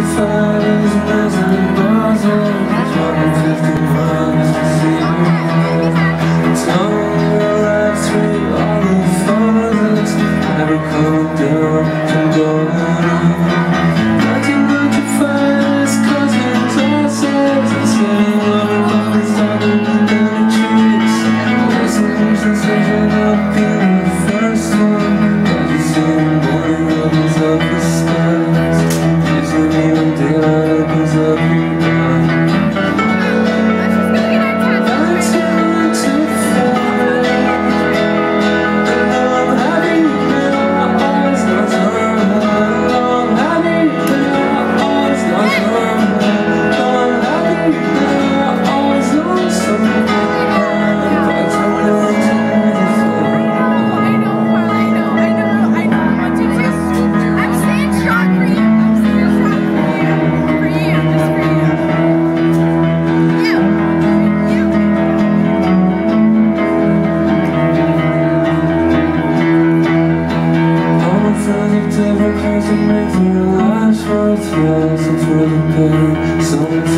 sacrifice Cause it makes your life worthwhile. So for the pain,